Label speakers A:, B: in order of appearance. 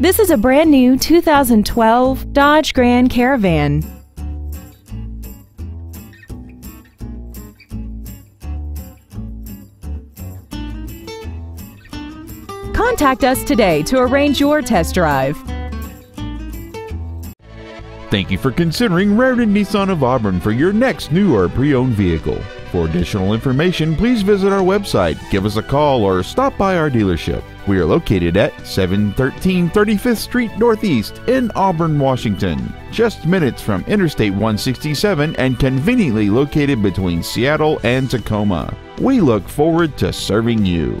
A: This is a brand new 2012 Dodge Grand Caravan. Contact us today to arrange your test drive.
B: Thank you for considering Rairdon Nissan of Auburn for your next new or pre-owned vehicle. For additional information, please visit our website, give us a call, or stop by our dealership. We are located at 713 35th Street Northeast in Auburn, Washington, just minutes from Interstate 167 and conveniently located between Seattle and Tacoma. We look forward to serving you.